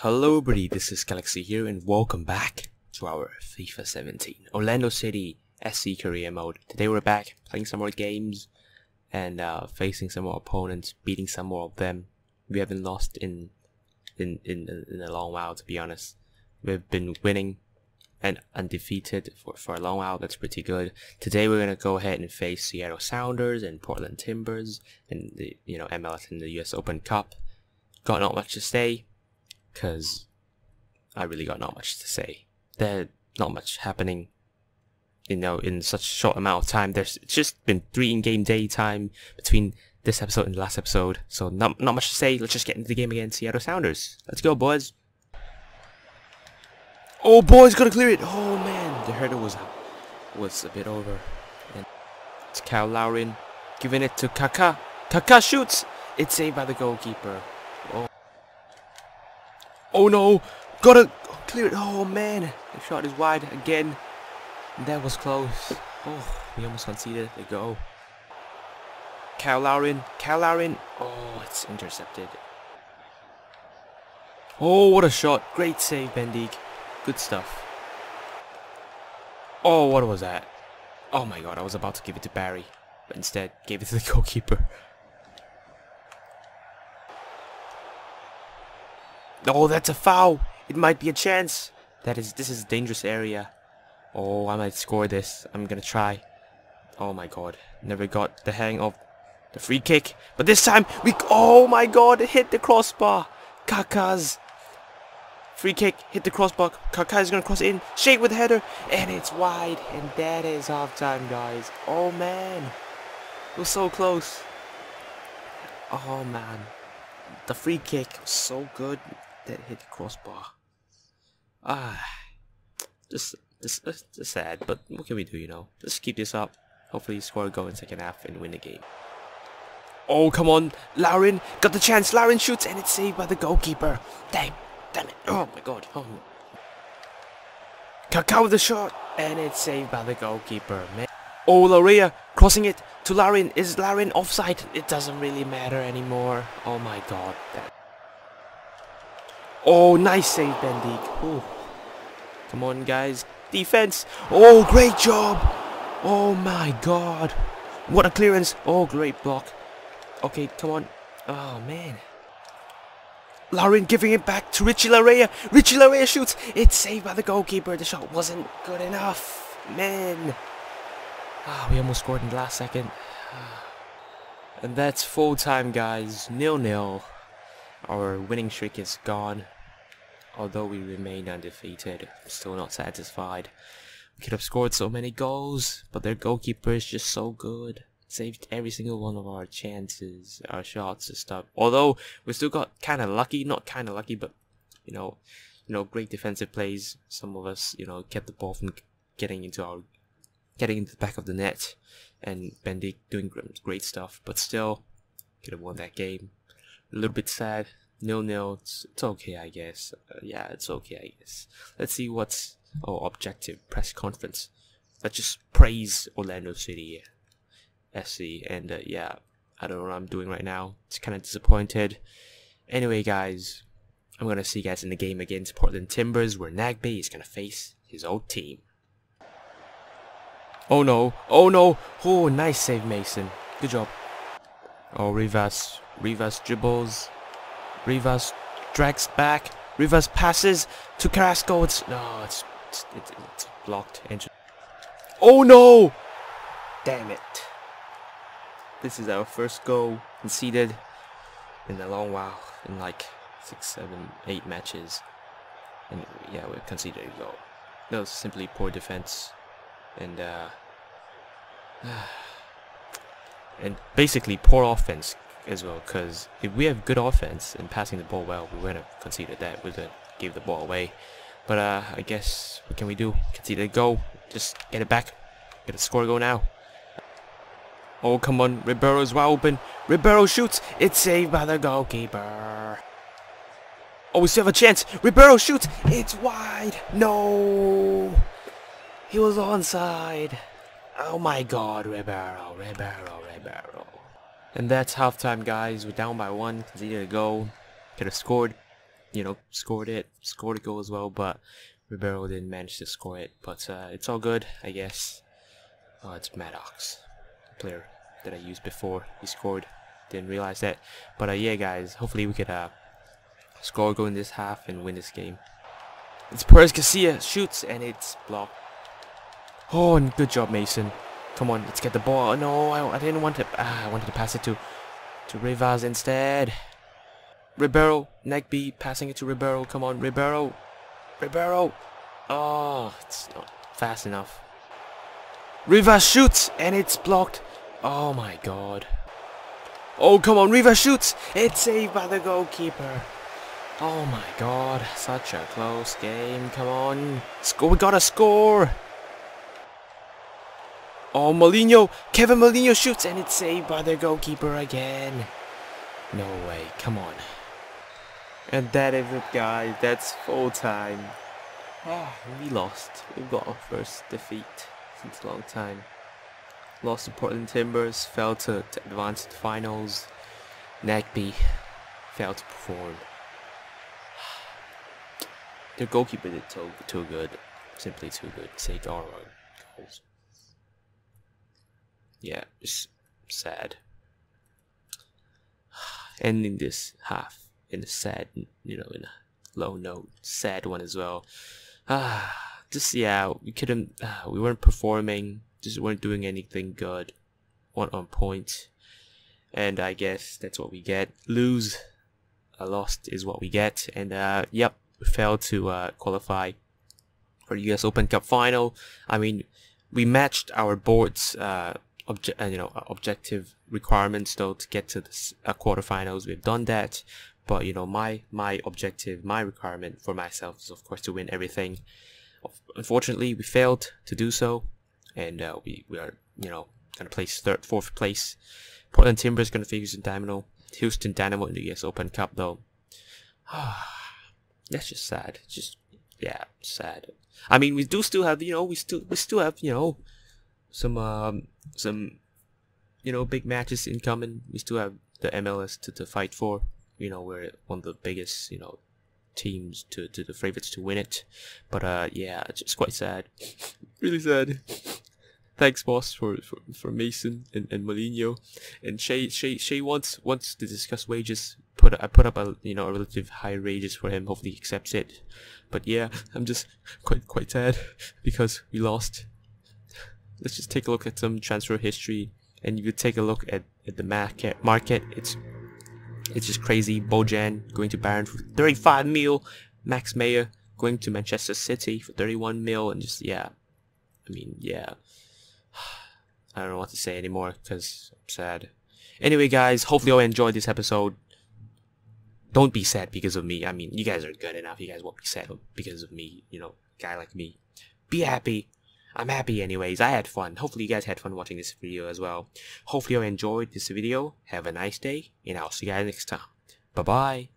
Hello everybody, this is Galaxi here and welcome back to our FIFA 17 Orlando City SC career mode. Today we're back playing some more games and uh, facing some more opponents, beating some more of them. We haven't lost in, in, in, in a long while to be honest. We've been winning and undefeated for, for a long while, that's pretty good. Today we're gonna go ahead and face Seattle Sounders and Portland Timbers and the you know MLS and the US Open Cup. Got not much to say because I really got not much to say. There's not much happening, you know, in such a short amount of time. There's just been three in-game day time between this episode and the last episode, so not not much to say. Let's just get into the game again. Seattle Sounders. Let's go, boys. Oh, boys, gotta clear it. Oh man, the header was was a bit over. And it's Cyle Larin giving it to Kaká. Kaká shoots. It's saved by the goalkeeper. Oh. No! Gotta clear it. Oh man, the shot is wide again. That was close. Oh, we almost conceded the goal. Cyle Larin. Cyle Larin. Oh, it's intercepted. Oh, what a shot. Great save, Bendik. Good stuff. Oh, what was that? Oh my god, I was about to give it to Barry, but instead gave it to the goalkeeper. Oh, that's a foul. It might be a chance. That is, this is a dangerous area. Oh, I might score this. I'm gonna try. Oh my god. Never got the hang of the free kick. But this time, we... Oh my god, it hit the crossbar. Kaká's free kick, hit the crossbar. Kaká is gonna cross in. Shake with the header. And it's wide. And that is half time, guys. Oh man. It was so close. Oh man. The free kick was so good that hit the crossbar. Ah, just, just, just sad. But what can we do? You know, just keep this up. Hopefully, score a goal in second half and win the game. Oh, come on, Larin got the chance. Larin shoots and it's saved by the goalkeeper. Damn, damn it! Oh my god. Oh. Kaká with the shot and it's saved by the goalkeeper. Man. Oh, Laryea crossing it to Larin. Is Larin offside? It doesn't really matter anymore. Oh my god. That Oh, nice save, Bendik. Ooh. Come on, guys. Defense. Oh, great job. Oh, my God. What a clearance. Oh, great block. Okay, come on. Oh, man. Larin giving it back to Richie Laryea. Richie Laryea shoots. It's saved by the goalkeeper. The shot wasn't good enough. Man. Ah, we almost scored in the last second. And that's full time, guys. Nil-nil. Our winning streak is gone. Although we remain undefeated, I'm still not satisfied. We could have scored so many goals, but their goalkeeper is just so good. Saved every single one of our chances, our shots and stuff. Although we still got kind of lucky, not kind of lucky, but you know, you know, great defensive plays. Some of us, you know, kept the ball from getting into our, getting into the back of the net, and Bendik doing great stuff. But still, could have won that game. A little bit sad nil nil. It's, it's okay, I guess. Uh, yeah, it's okay, I guess. Let's see what's oh objective press conference. Let's just praise Orlando City SC and uh, yeah, I don't know what I'm doing right now. It's kind of disappointed. Anyway, guys, I'm gonna see you guys in the game against Portland Timbers, where Nagbe is gonna face his old team. Oh no! Oh no! Oh, nice save, Mason. Good job. Oh, Rivas. Rivas dribbles. Rivas drags back. Rivas passes to Carrasco. It's no, it's it's, it's, it's blocked. Oh no! Damn it! This is our first goal conceded in a long while, in like six, seven, eight matches, and yeah, we conceded a goal. That was simply poor defense, and uh, and basically poor offense as well because if we have good offense and passing the ball well we wouldn't have conceded that. We would have gave the ball away. But uh, I guess what can we do? Concede a goal. Just get it back. Get a score goal now. Oh come on. Ribeiro's wide open. Ribeiro shoots. It's saved by the goalkeeper. Oh we still have a chance. Ribeiro shoots. It's wide. No. He was onside. Oh my god. Ribeiro Ribeiro Ribeiro and that's halftime, guys. We're down by one. Conceded a goal. Could have scored. you know, scored it, scored a goal as well, but Ribeiro didn't manage to score it. But uh, it's all good, I guess. Oh, it's Maddox, player that I used before. He scored. Didn't realize that. But uh, yeah, guys, hopefully we could uh, score a goal in this half and win this game. It's Perez Garcia shoots and it's blocked. Oh, and good job, Mason. Come on, let's get the ball. Oh, no, I, I didn't want to. Ah, I wanted to pass it to to Rivas instead. Ribeiro, Nagbe, passing it to Ribeiro. Come on, Ribeiro. Ribeiro. Oh, it's not fast enough. Rivas shoots and it's blocked. Oh my god. Oh, come on, Rivas shoots. It's saved by the goalkeeper. Oh my god, such a close game. Come on. Score, we gotta score. Oh, Mourinho! Kevin Mourinho shoots and it's saved by the goalkeeper again. No way, come on. And that is it guys, that's full time. Oh, we lost. We got our first defeat since a long time. Lost to Portland Timbers, fell to, to advance to the finals. Nagbe failed to perform. Their goalkeeper did too, too good. Simply too good. Saved our goals yeah, just sad. Ending this half in a sad, you know, in a low note, sad one as well. Ah, just yeah, we couldn't, uh, we weren't performing, just weren't doing anything good, one on point, and I guess that's what we get. Lose, a lost is what we get, and uh, yep, we failed to uh, qualify for the U.S. Open Cup final. I mean, we matched our board's uh, obje- uh, you know objective requirements though to get to the uh, quarterfinals. We've done that, but you know my my objective, my requirement for myself is of course to win everything. Unfortunately, we failed to do so, and uh, we we are you know gonna place third, fourth place. Portland Timbers gonna face Houston Dynamo. Houston Dynamo in the US Open Cup though. That's just sad. Just yeah, sad. I mean, we do still have you know we still we still have you know some um, some you know big matches incoming. We still have the MLS to, to fight for. You know, we're one of the biggest you know teams to, to the favorites to win it. But uh, yeah, it's quite sad. really sad. Thanks, boss, for, for, for Mason and, and Mourinho. And Shay Shay Shay wants wants to discuss wages. Put I put up a you know a relative high wages for him. Hopefully he accepts it. But yeah, I'm just quite quite sad because we lost let's just take a look at some transfer history. And you take a look at, at the market market it's it's just crazy. Bojan going to Bayern for 35 mil. Max Meyer going to Manchester City for 31 mil and just yeah. I mean yeah. I don't know what to say anymore because I'm sad. Anyway guys hopefully you enjoyed this episode. Don't be sad because of me. I mean you guys are good enough. You guys won't be sad because of me you know guy like me. Be happy I'm happy anyways. I had fun. Hopefully you guys had fun watching this video as well. Hopefully you enjoyed this video. Have a nice day, and I'll see you guys next time. Bye-bye.